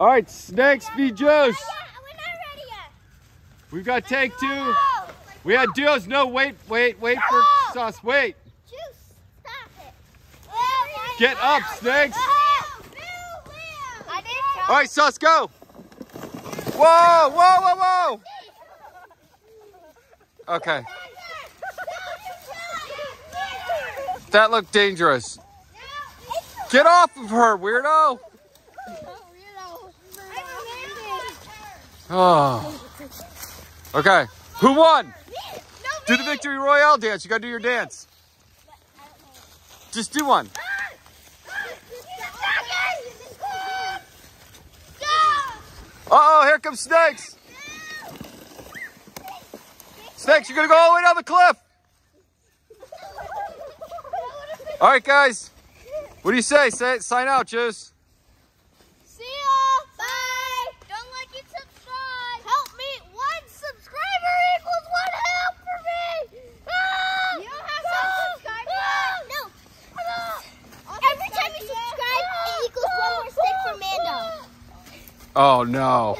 All right, snakes v. Juice. We're not ready yet. We've got take two. We had duos. No, wait, wait, wait for sauce. Wait. Juice, stop it. Get up, snakes. I didn't All right, sauce, go. Whoa, whoa, whoa, whoa. Okay, that looked dangerous. Get off of her, weirdo. Oh. Okay, who won? Do the victory royale dance. You gotta do your dance. Just do one. Uh oh, here comes snakes. Snakes, you're gonna go all the way down the cliff. All right, guys. What do you say? Say sign out, Juice. Oh no.